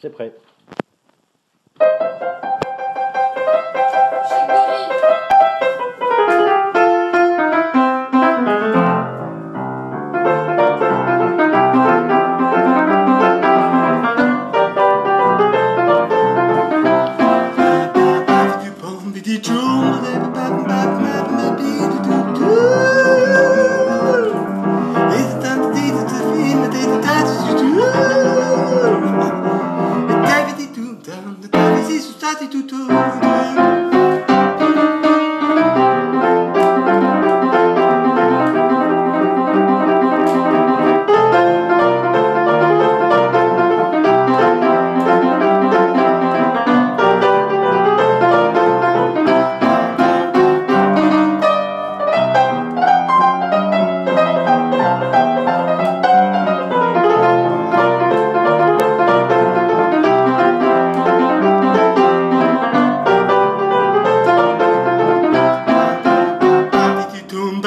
C'est prêt. you.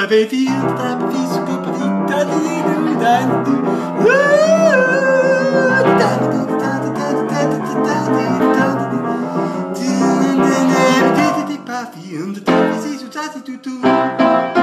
savez vivre tra fils Papi, and the top is easy to